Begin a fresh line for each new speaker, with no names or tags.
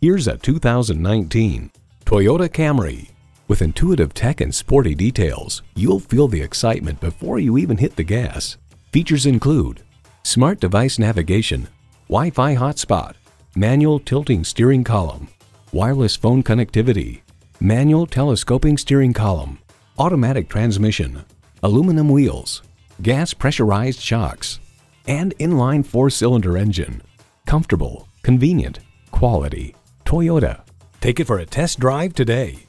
Here's a 2019 Toyota Camry. With intuitive tech and sporty details, you'll feel the excitement before you even hit the gas. Features include smart device navigation, Wi-Fi hotspot, manual tilting steering column, wireless phone connectivity, manual telescoping steering column, automatic transmission, aluminum wheels, gas pressurized shocks, and inline four-cylinder engine. Comfortable, convenient, quality. Toyota. Take it for a test drive today.